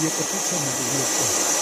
위에 거 펼쳤는데 위에 거.